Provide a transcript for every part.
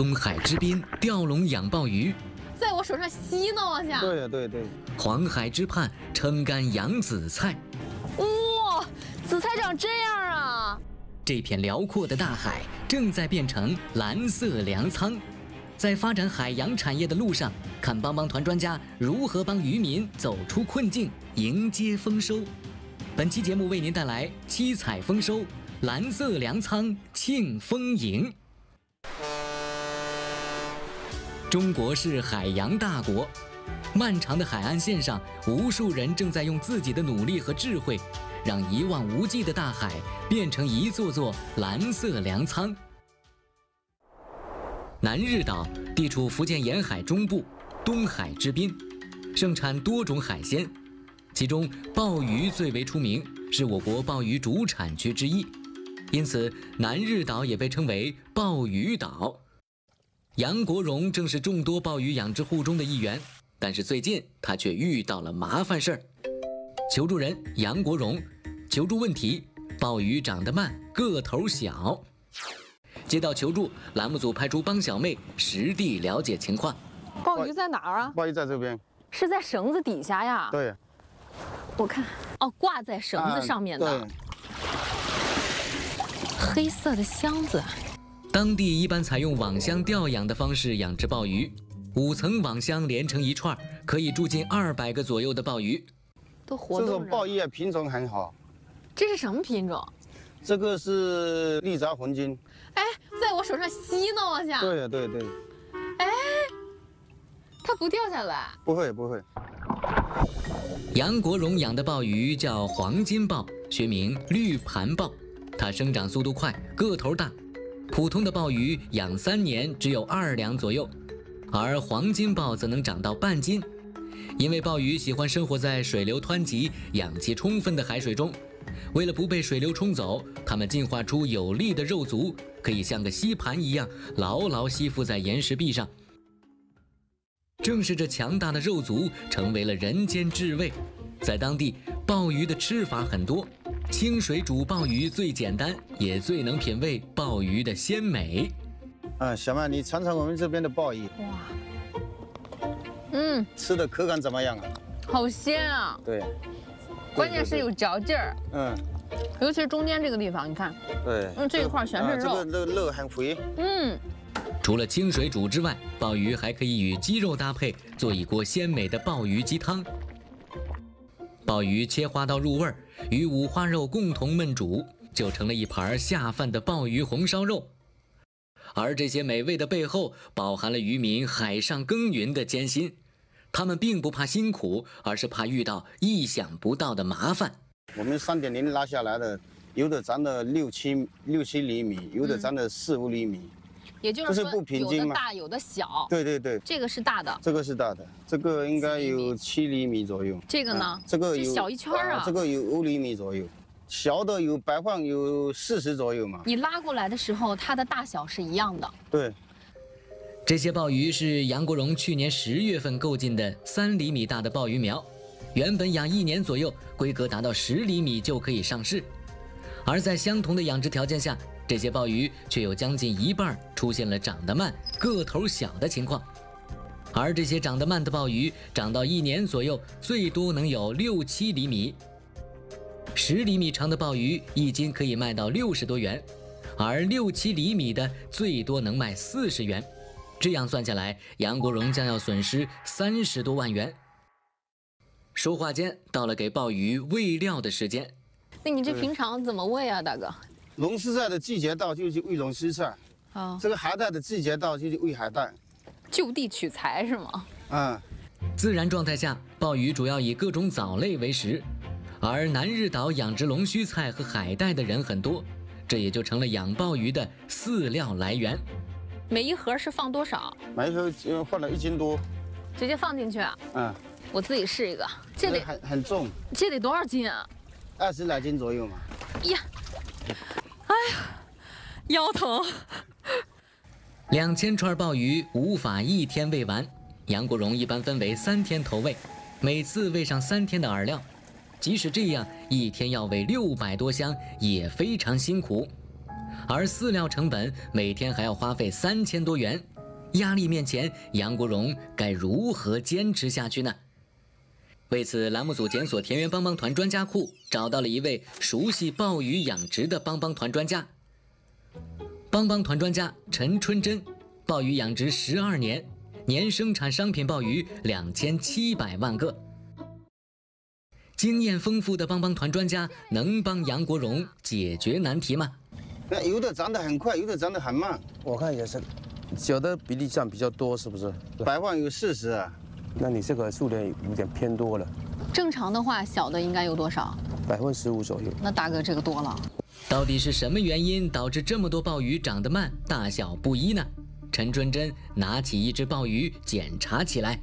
东海之滨钓龙养鲍鱼，在我手上吸呢，往下。对对对，黄海之畔撑杆养紫菜。哇，紫菜长这样啊！这片辽阔的大海正在变成蓝色粮仓，在发展海洋产业的路上，看帮帮团专家如何帮渔民走出困境，迎接丰收。本期节目为您带来七彩丰收，蓝色粮仓庆丰盈。中国是海洋大国，漫长的海岸线上，无数人正在用自己的努力和智慧，让一望无际的大海变成一座座蓝色粮仓。南日岛地处福建沿海中部，东海之滨，盛产多种海鲜，其中鲍鱼最为出名，是我国鲍鱼主产区之一，因此南日岛也被称为鲍鱼岛。杨国荣正是众多鲍鱼养殖户中的一员，但是最近他却遇到了麻烦事儿。求助人杨国荣，求助问题：鲍鱼长得慢，个头小。接到求助，栏目组派出帮小妹实地了解情况。鲍鱼在哪儿啊？鲍鱼在这边。是在绳子底下呀？对。我看，哦，挂在绳子上面的。对。黑色的箱子。当地一般采用网箱吊养的方式养殖鲍鱼，五层网箱连成一串，可以住进二百个左右的鲍鱼。都活动这种鲍鱼啊，品种很好。这是什么品种？这个是利杂黄金。哎，在我手上吸呢，往下。对呀对对。哎，它不掉下来？不会不会。杨国荣养的鲍鱼叫黄金鲍，学名绿盘鲍，它生长速度快，个头大。普通的鲍鱼养三年只有二两左右，而黄金鲍则能长到半斤。因为鲍鱼喜欢生活在水流湍急、氧气充分的海水中，为了不被水流冲走，它们进化出有力的肉足，可以像个吸盘一样牢牢吸附在岩石壁上。正是这强大的肉足成为了人间至味，在当地，鲍鱼的吃法很多。清水煮鲍鱼最简单，也最能品味鲍鱼的鲜美。啊，小曼，你尝尝我们这边的鲍鱼。哇，嗯，吃的口感怎么样啊？好鲜啊！对，关键是有嚼劲儿。嗯，尤其是中间这个地方，你看。对。嗯，这一块全是肉。这个肉肉很肥。嗯。除了清水煮之外，鲍鱼还可以与鸡肉搭配，做一锅鲜美的鲍鱼鸡汤。鲍鱼切花刀入味儿，与五花肉共同焖煮，就成了一盘下饭的鲍鱼红烧肉。而这些美味的背后，饱含了渔民海上耕耘的艰辛。他们并不怕辛苦，而是怕遇到意想不到的麻烦。我们三点零拉下来的，有的长的六七六七厘米，有的长的四五厘米。也就是说，有的大，有的小。对对对，这个是大的，这个是大的，这个应该有七厘米左右。这个呢？这个有小一圈啊。这个有五厘米左右，小的有白晃有四十左右嘛。你拉过来的时候，它的大小是一样的。对，这些鲍鱼是杨国荣去年十月份购进的三厘米大的鲍鱼苗，原本养一年左右，规格达到十厘米就可以上市，而在相同的养殖条件下。这些鲍鱼却有将近一半出现了长得慢、个头小的情况，而这些长得慢的鲍鱼，长到一年左右，最多能有六七厘米。十厘米长的鲍鱼一斤可以卖到六十多元，而六七厘米的最多能卖四十元。这样算下来，杨国荣将要损失三十多万元。说话间，到了给鲍鱼喂料的时间。那你这平常怎么喂啊，大哥？龙狮菜的季节到就去喂龙狮菜，啊，这个海带的季节到就去喂海带，就地取材是吗？嗯，自然状态下，鲍鱼主要以各种藻类为食，而南日岛养殖龙须菜和海带的人很多，这也就成了养鲍鱼的饲料来源。每一盒是放多少？每一盒放了一斤多，直接放进去啊？嗯，我自己试一个，这得很很重，这得多少斤啊？二十来斤左右嘛。呀。哎呀，腰疼！两千串鲍鱼无法一天喂完，杨国荣一般分为三天投喂，每次喂上三天的饵料。即使这样，一天要喂六百多箱，也非常辛苦。而饲料成本每天还要花费三千多元。压力面前，杨国荣该如何坚持下去呢？为此，栏目组检索田园帮帮团专家库，找到了一位熟悉鲍鱼养殖的帮帮团专家。帮帮团专家陈春珍，鲍鱼养殖十二年，年生产商品鲍鱼两千七百万个。经验丰富的帮帮团专家能帮杨国荣解决难题吗？那有的长得很快，有的长得很慢。我看也是，小的比例占比较多，是不是？白饭有四十。那你这个数量有点偏多了。正常的话，小的应该有多少？百分之十五左右。那大哥这个多了。到底是什么原因导致这么多鲍鱼长得慢、大小不一呢？陈春珍拿起一只鲍鱼检查起来。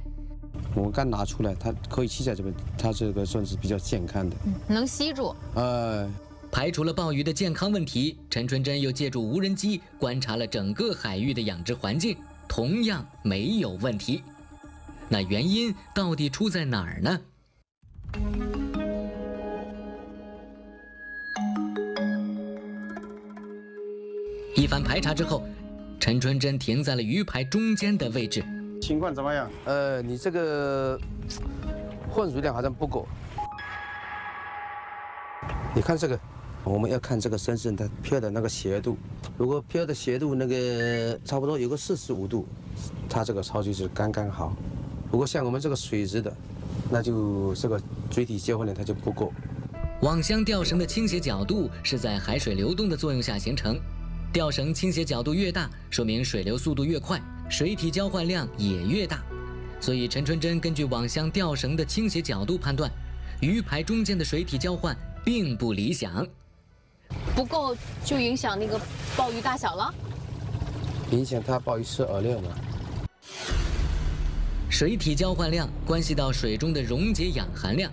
我刚拿出来，它可以吸在这边，它这个算是比较健康的，能吸住。呃，排除了鲍鱼的健康问题，陈春珍又借助无人机观察了整个海域的养殖环境，同样没有问题。那原因到底出在哪儿呢？一番排查之后，陈春珍停在了鱼排中间的位置。情况怎么样？呃，你这个混水量好像不够。你看这个，我们要看这个深深的漂的那个斜度。如果漂的斜度那个差不多有个四十五度，它这个超级是刚刚好。如果像我们这个水质的，那就这个水体交换量它就不够。网箱吊绳的倾斜角度是在海水流动的作用下形成，吊绳倾斜角度越大，说明水流速度越快，水体交换量也越大。所以陈春珍根据网箱吊绳的倾斜角度判断，鱼排中间的水体交换并不理想。不够就影响那个鲍鱼大小了？影响它鲍鱼吃饵料吗？水体交换量关系到水中的溶解氧含量。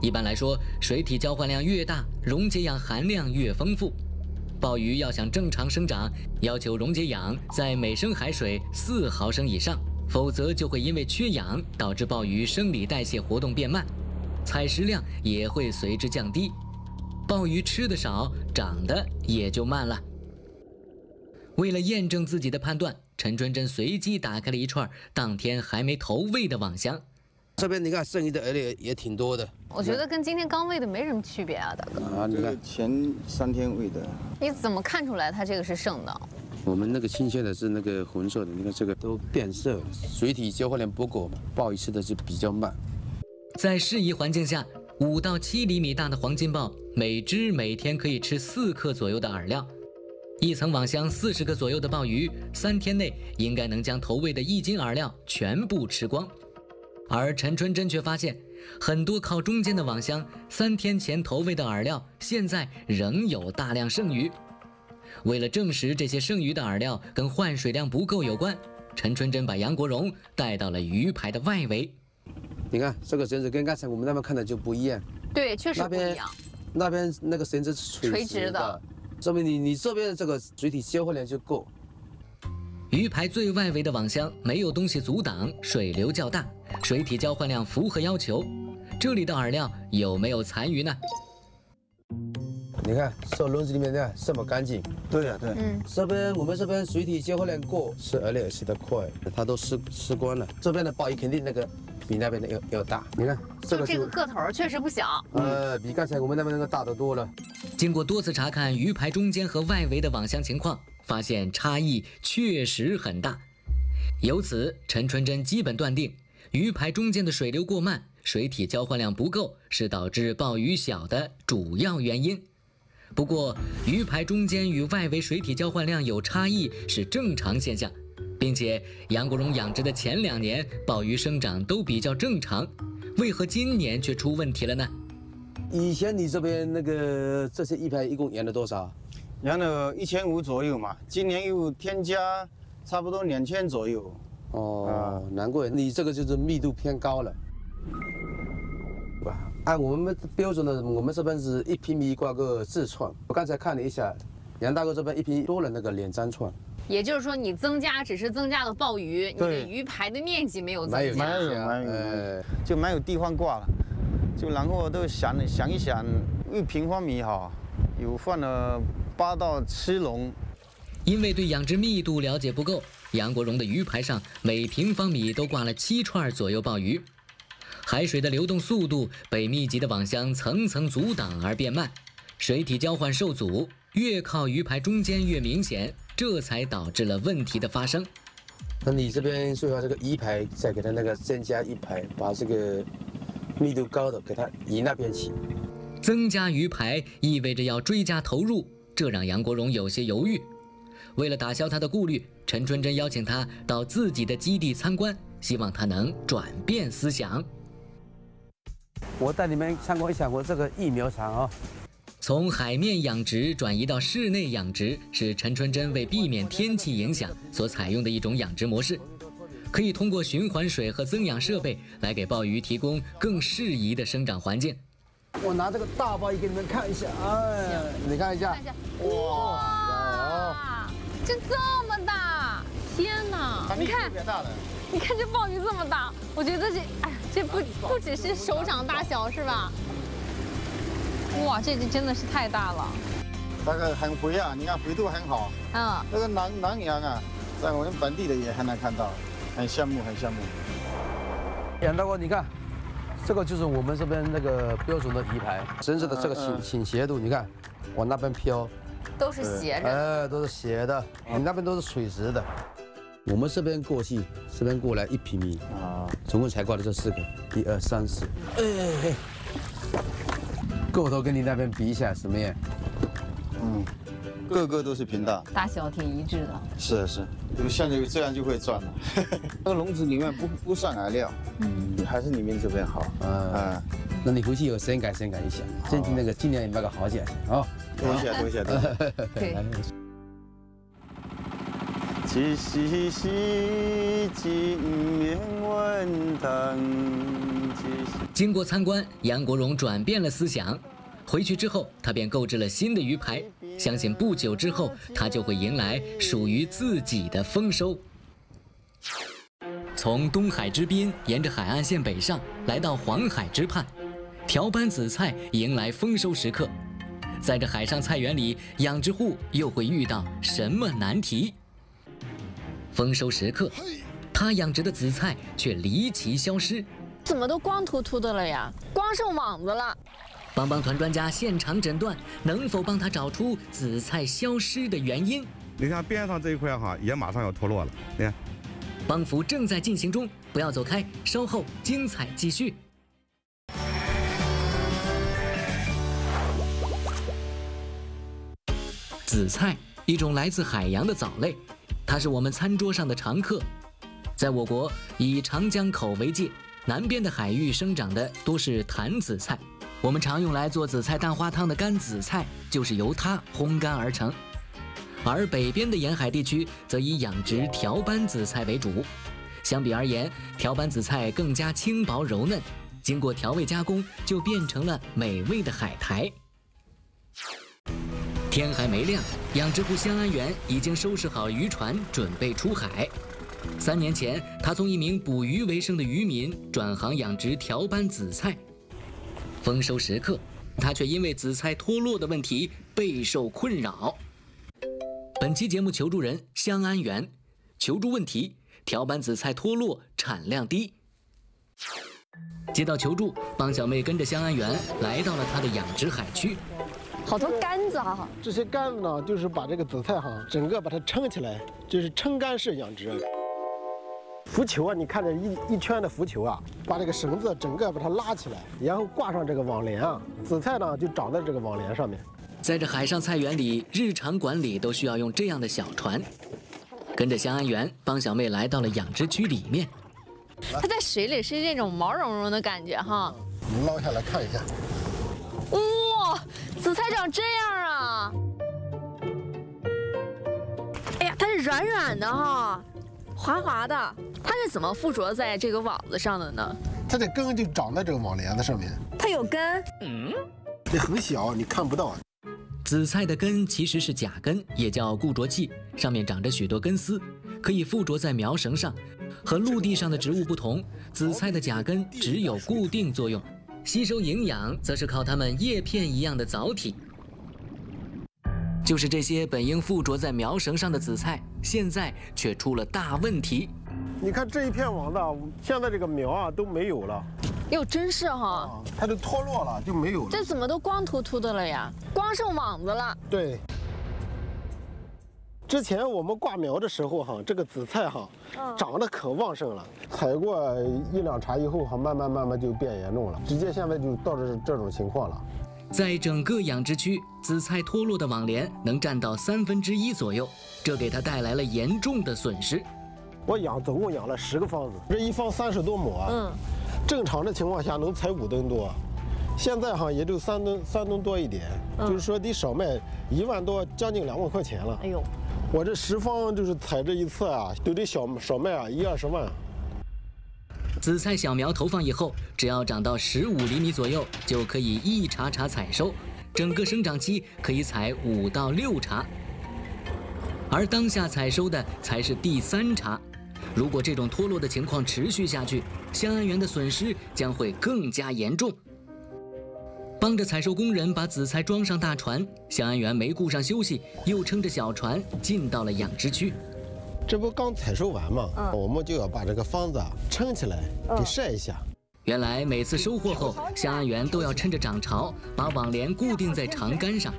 一般来说，水体交换量越大，溶解氧含量越丰富。鲍鱼要想正常生长，要求溶解氧在每升海水四毫升以上，否则就会因为缺氧导致鲍鱼生理代谢活动变慢，采食量也会随之降低。鲍鱼吃的少，长得也就慢了。为了验证自己的判断，陈春真随机打开了一串当天还没投喂的网箱。这边你看剩余的饵料也挺多的。我觉得跟今天刚喂的没什么区别啊，大哥。啊，你看前三天喂的。你怎么看出来它这个是剩的？我们那个新鲜的是那个红色的，你看这个都变色了，水体交换量不够嘛，鲍鱼吃的是比较慢。在适宜环境下，五到七厘米大的黄金鲍，每只每天可以吃四克左右的饵料。一层网箱四十个左右的鲍鱼，三天内应该能将投喂的一斤饵料全部吃光。而陈春珍却发现，很多靠中间的网箱，三天前投喂的饵料，现在仍有大量剩余。为了证实这些剩余的饵料跟换水量不够有关，陈春珍把杨国荣带到了鱼排的外围。你看这个绳子跟刚才我们那边看的就不一样。对，确实不一样。那边那个绳子是垂直的。说明你你这边的这个水体交换量就够。鱼排最外围的网箱没有东西阻挡，水流较大，水体交换量符合要求。这里的饵料有没有残余呢？你看，这笼子里面的这么干净。对呀，对。嗯。这边我们这边水体交换量够，吃饵料也吃得快，它都吃吃光了。这边的鲍鱼肯定那个比那边的要要大。你看，这个这个个头确实不小。呃，比刚才我们那边那个大得多了。经过多次查看鱼排中间和外围的网箱情况，发现差异确实很大。由此，陈春珍基本断定，鱼排中间的水流过慢，水体交换量不够，是导致鲍鱼小的主要原因。不过，鱼排中间与外围水体交换量有差异是正常现象，并且杨国荣养殖的前两年鲍鱼生长都比较正常，为何今年却出问题了呢？以前你这边那个这些一排一共养了多少？养了一千五左右嘛，今年又添加差不多两千左右。哦，难怪你这个就是密度偏高了。按我们标准的，我们这边是一平米挂个四串。我刚才看了一下，杨大哥这边一平多了那个两张疮。也就是说，你增加只是增加了鲍鱼，你的鱼排的面积没有增加。没有，没有，没有，就没有地方挂了。就然后都想想一想，一平方米哈，有放了八到七笼因为对养殖密度了解不够，杨国荣的鱼排上每平方米都挂了七串左右鲍鱼。海水的流动速度被密集的网箱层层阻挡而变慢，水体交换受阻，越靠鱼排中间越明显，这才导致了问题的发生。那你这边最好这个一排再给它那个增加一排，把这个密度高的给它移那边去。增加鱼排意味着要追加投入，这让杨国荣有些犹豫。为了打消他的顾虑，陈春珍邀请他到自己的基地参观，希望他能转变思想。我带你们参观一下我这个疫苗厂啊。从海面养殖转移到室内养殖，是陈春珍为避免天气影响所采用的一种养殖模式。可以通过循环水和增氧设备来给鲍鱼提供更适宜的生长环境。我拿这个大鲍鱼给你们看一下，哎，你看一下，哇，这这么大，天哪！你看，你看这鲍鱼这么大，我觉得这，哎。这不不只是手掌大小是吧？哇，这只真的是太大了。那个很肥啊，你看肥度很好。嗯。那个南南洋啊，在我们本地的也很难看到，很羡慕，很羡慕。杨大哥，你看，这个就是我们这边那个标准的鱼排，绳子的这个倾倾斜度，你看，往那边飘。都是斜着。哎，都是斜的，你那边都是垂直的。我们这边过去，这边过来一平米啊，总共才挂了这四个，一二三四，哎，个头跟你那边比一下什么样？嗯，个个都是平大，大小挺一致的。是是，就像这个这样就会转了。那个笼子里面不不算饵料，嗯，还是你们这边好。啊，那你回去有深感深感一下，最近那个尽量也买个好点啊。多谢多谢多谢。对。经过参观，杨国荣转变了思想。回去之后，他便购置了新的鱼排，相信不久之后，他就会迎来属于自己的丰收。从东海之滨沿着海岸线北上，来到黄海之畔，条斑紫菜迎来丰收时刻。在这海上菜园里，养殖户又会遇到什么难题？丰收时刻，他养殖的紫菜却离奇消失，怎么都光秃秃的了呀？光剩网子了。帮帮团专家现场诊断，能否帮他找出紫菜消失的原因？你看边上这一块哈，也马上要脱落了。你看，帮扶正在进行中，不要走开，稍后精彩继续。紫菜，一种来自海洋的藻类。它是我们餐桌上的常客，在我国以长江口为界，南边的海域生长的多是坛紫菜，我们常用来做紫菜蛋花汤的干紫菜就是由它烘干而成，而北边的沿海地区则以养殖条斑紫菜为主，相比而言，条斑紫菜更加轻薄柔嫩，经过调味加工就变成了美味的海苔。天还没亮，养殖户香安园已经收拾好渔船，准备出海。三年前，他从一名捕鱼为生的渔民转行养殖条斑紫菜。丰收时刻，他却因为紫菜脱落的问题备受困扰。本期节目求助人香安源，求助问题：条斑紫菜脱落，产量低。接到求助，帮小妹跟着香安源来到了他的养殖海区。好多杆子啊，这些杆子呢，就是把这个紫菜哈，整个把它撑起来，就是撑杆式养殖。浮球啊，你看这一一圈的浮球啊，把这个绳子整个把它拉起来，然后挂上这个网帘啊，紫菜呢就长在这个网帘上面。在这海上菜园里，日常管理都需要用这样的小船。跟着香安园帮小妹来到了养殖区里面。它在水里是那种毛茸茸的感觉哈。我们捞下来看一下。哇紫菜长这样啊！哎呀，它是软软的哈，滑滑的。它是怎么附着在这个网子上的呢？它的根就长在这个网帘子上面。它有根？嗯，这很小，你看不到。紫菜的根其实是假根，也叫固着器，上面长着许多根丝，可以附着在苗绳上。和陆地上的植物不同，紫菜的假根只有固定作用。吸收营养则是靠它们叶片一样的藻体。就是这些本应附着在苗绳上的紫菜，现在却出了大问题。你看这一片网的，现在这个苗啊都没有了。哟，真是哈，它都脱落了，就没有了。这怎么都光秃秃的了呀？光剩网子了。对。之前我们挂苗的时候哈，这个紫菜哈，长得可旺盛了。采过一两茬以后哈，慢慢慢慢就变严重了，直接现在就到这这种情况了。在整个养殖区，紫菜脱落的网帘能占到三分之一左右，这给他带来了严重的损失。我养总共养了十个方子，这一方三十多亩啊。嗯。正常的情况下能采五吨多，现在哈也就三吨三吨多一点，就是说得少卖一万多，将近两万块钱了。哎呦，我这十方就是采这一次啊，都得小少卖啊一二十万。紫菜小苗投放以后，只要长到十五厘米左右，就可以一茬茬采收，整个生长期可以采五到六茬，而当下采收的才是第三茬。如果这种脱落的情况持续下去，香安园的损失将会更加严重。帮着采收工人把紫菜装上大船，香安园没顾上休息，又撑着小船进到了养殖区。这不刚采收完吗？我们就要把这个方子撑起来，给晒一下。原来每次收获后，香安园都要趁着涨潮把网帘固定在长杆上，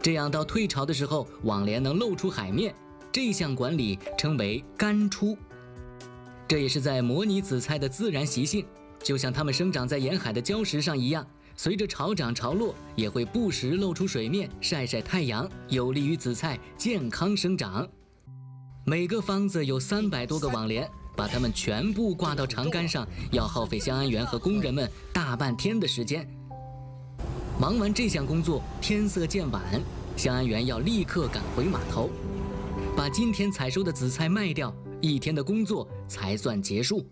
这样到退潮的时候，网帘能露出海面。这项管理称为干出。这也是在模拟紫菜的自然习性，就像它们生长在沿海的礁石上一样，随着潮涨潮落，也会不时露出水面晒晒太阳，有利于紫菜健康生长。每个方子有三百多个网帘，把它们全部挂到长杆上，要耗费香安员和工人们大半天的时间。忙完这项工作，天色渐晚，香安员要立刻赶回码头，把今天采收的紫菜卖掉。一天的工作才算结束。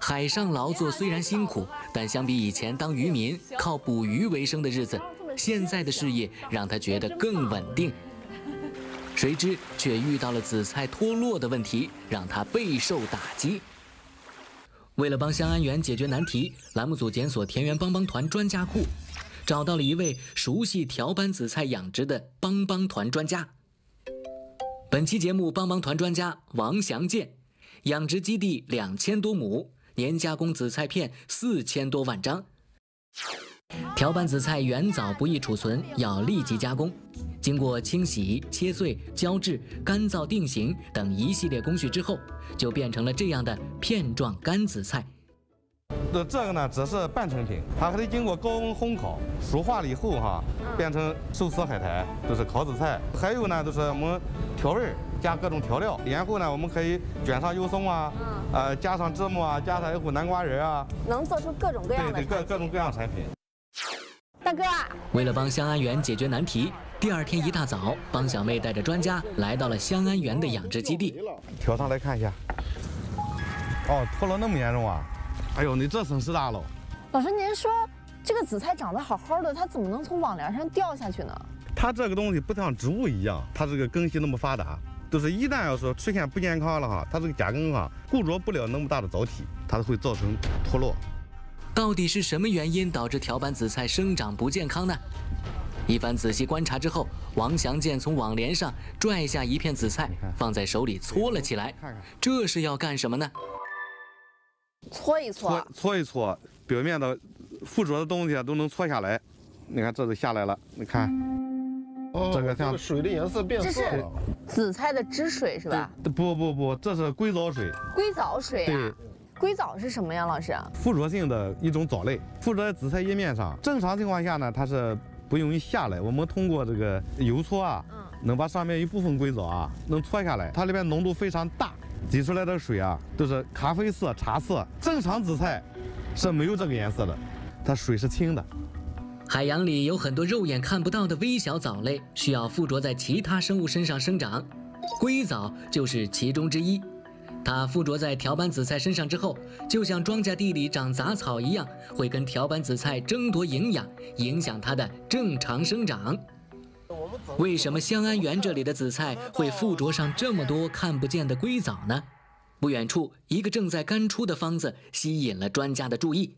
海上劳作虽然辛苦，但相比以前当渔民靠捕鱼为生的日子，现在的事业让他觉得更稳定。谁知却遇到了紫菜脱落的问题，让他备受打击。为了帮香安园解决难题，栏目组检索田园帮帮团专家库，找到了一位熟悉条斑紫菜养殖的帮帮团专家。本期节目帮帮团专家王祥建，养殖基地两千多亩，年加工紫菜片四千多万张。条斑紫菜原枣不易储存，要立即加工。经过清洗、切碎、浇制、干燥定型等一系列工序之后，就变成了这样的片状干紫菜。那这个呢，只是半成品，它还得经过高温烘烤，熟化了以后哈，变成寿司海苔，就是烤紫菜。还有呢，就是我们调味儿，加各种调料，然后呢，我们可以卷上油松啊，呃，加上芝麻啊，加上一股南瓜仁啊，能做出各种各样的对对，各各种各样产品。大哥，为了帮香安园解决难题，第二天一大早，帮小妹带着专家来到了香安园的养殖基地，挑上来看一下。哦，脱落那么严重啊！哎呦，你这损失大了。老师，您说这个紫菜长得好好的，它怎么能从网帘上掉下去呢？它这个东西不像植物一样，它这个根系那么发达，就是一旦要是出现不健康了哈，它这个甲根哈固着不了那么大的藻体，它会造成脱落。到底是什么原因导致条板紫菜生长不健康呢？一番仔细观察之后，王祥建从网帘上拽下一片紫菜，放在手里搓了起来。这是要干什么呢？搓一搓，搓一搓，表面的附着的东西都能搓下来。你看，这就下来了。你看，哦这个像水的颜色变色了。紫菜的汁水是吧？不不不，这是硅藻水。硅藻水。对。硅藻是什么呀，老师？附着性的一种藻类，附着在紫菜叶面上。正常情况下呢，它是不容易下来。我们通过这个油搓啊，能把上面一部分硅藻啊，能搓下来。它里面浓度非常大。挤出来的水啊，都是咖啡色、茶色。正常紫菜是没有这个颜色的，它水是清的。海洋里有很多肉眼看不到的微小藻类，需要附着在其他生物身上生长，硅藻就是其中之一。它附着在条斑紫菜身上之后，就像庄稼地里长杂草一样，会跟条斑紫菜争夺营养，影响它的正常生长。为什么香安园这里的紫菜会附着上这么多看不见的硅藻呢？不远处，一个正在干出的方子吸引了专家的注意。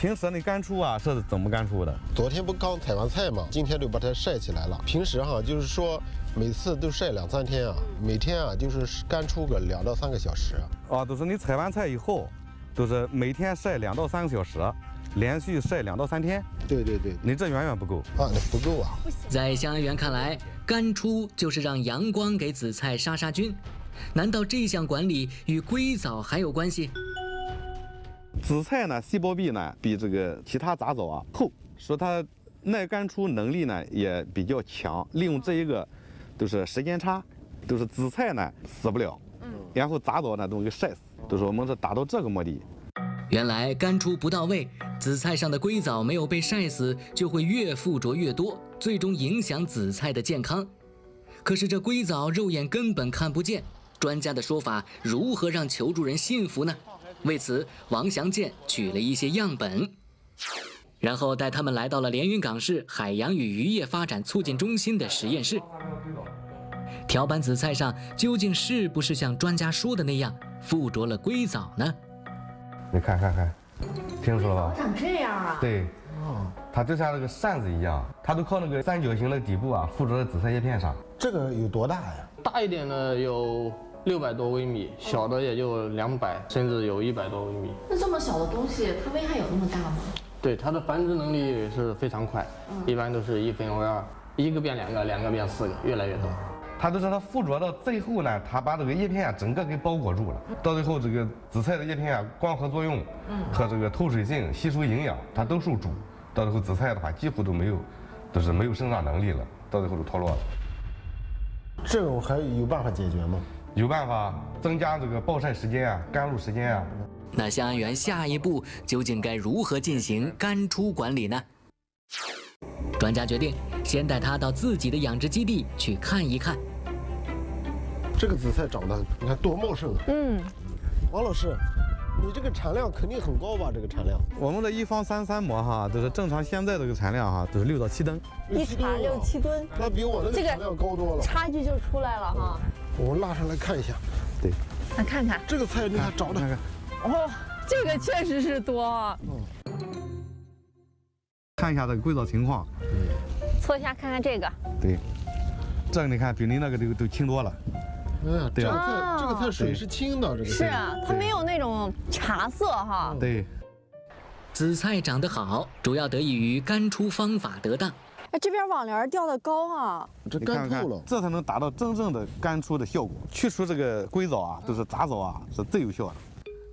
平时那干出啊是怎么干出的？昨天不刚采完菜吗？今天就把它晒起来了。平时哈就是说每次都晒两三天啊，每天啊就是干出个两到三个小时。啊，都是你采完菜以后，都是每天晒两到三个小时。连续晒两到三天，对对对，你这远远不够啊，那不够啊！在香安园看来，干出就是让阳光给紫菜杀杀菌。难道这项管理与硅藻还有关系？紫菜呢，细胞壁呢比这个其他杂草啊厚，说它耐干出能力呢也比较强。利用这一个，就是时间差，就是紫菜呢死不了，嗯，然后杂草呢都给晒死，就是我们是达到这个目的。原来干出不到位，紫菜上的硅藻没有被晒死，就会越附着越多，最终影响紫菜的健康。可是这硅藻肉眼根本看不见，专家的说法如何让求助人信服呢？为此，王祥建取了一些样本，然后带他们来到了连云港市海洋与渔业发展促进中心的实验室。条板紫菜上究竟是不是像专家说的那样附着了硅藻呢？你看看看，听说了吧？长这样啊？对，哦，它就像那个扇子一样，它都靠那个三角形的底部啊，附着在紫菜叶片上。这个有多大呀？大一点的有六百多微米，小的也就两百，甚至有一百多微米。那这么小的东西，它危害有那么大吗？对，它的繁殖能力是非常快，一般都是一分为二，一个变两个，两个变四个，越来越多。它都是它附着到最后呢，它把这个叶片啊整个给包裹住了。到最后，这个紫菜的叶片啊，光合作用和这个透水性、吸收营养，它都受阻。到最后，紫菜的话几乎都没有，都是没有生长能力了。到最后就脱落了。这种还有办法解决吗？有办法，增加这个暴晒时间啊，干露时间啊。那香安园下一步究竟该如何进行干出管理呢？专家决定先带他到自己的养殖基地去看一看。这个紫菜长得，你看多茂盛啊！嗯，王老师，你这个产量肯定很高吧？这个产量，我们的一方三三亩哈，都是正常现在这个产量哈，都是六到七吨。一产六七吨，那比我的这个产量高多了。差距就出来了哈。我们拉上来看一下，对，来看看这个菜，你看长得，哦，这个确实是多。嗯，看一下这个硅藻情况，嗯搓一下看看这个。对，这个你看比您那个都都轻多了。嗯，这个菜这个菜水是清的，这个是啊，它没有那种茶色哈。对，紫菜长得好，主要得益于干出方法得当。哎，这边网帘吊的高啊，这干透了，这才能达到真正的干出的效果。去除这个硅藻啊，就是杂藻啊，是最有效的。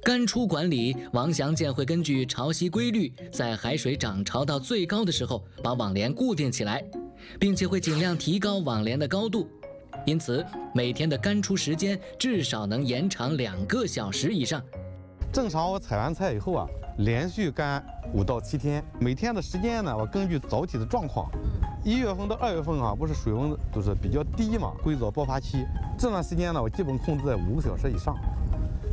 干出管理，王祥建会根据潮汐规律，在海水涨潮到最高的时候，把网帘固定起来，并且会尽量提高网帘的高度。因此，每天的干出时间至少能延长两个小时以上。正常我采完菜以后啊，连续干五到七天，每天的时间呢，我根据藻体的状况，一月份到二月份啊，不是水温就是比较低嘛，硅藻爆发期，这段时间呢，我基本控制在五个小时以上。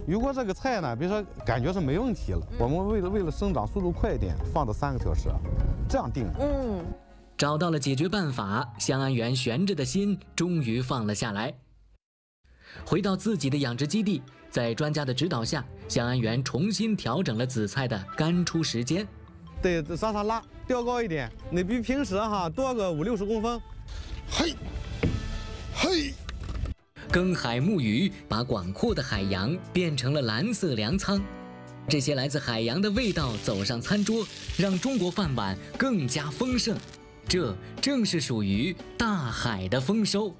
如果这个菜呢，比如说感觉是没问题了，我们为了为了生长速度快一点，放到三个小时，这样定。嗯。找到了解决办法，香安园悬着的心终于放了下来。回到自己的养殖基地，在专家的指导下，香安园重新调整了紫菜的干出时间。对，撒撒拉，吊高一点，你比平时哈多个五六十公分。嘿，嘿。耕海牧渔，把广阔的海洋变成了蓝色粮仓。这些来自海洋的味道走上餐桌，让中国饭碗更加丰盛。这正是属于大海的丰收。